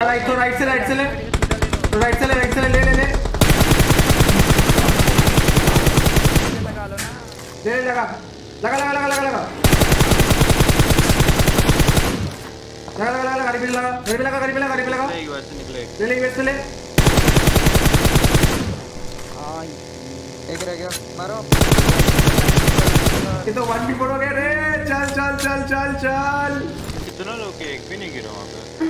Right तो right से right से ले तो राइट से ले राइट से ले ले ले ले. लगा ले लगा. लगा लगा लगा लगा लगा. लगा लगा लगा गाड़ी पे लगा. गाड़ी पे लगा गाड़ी पे लगा गाड़ी पे लगा. ले ले वेस्ट ले. हाँ एक रह गया. मारो. ये तो वन भी गया रे. चल चल चल चल चल. कितना लोग के एक भी नहीं गिरा वहाँ पे.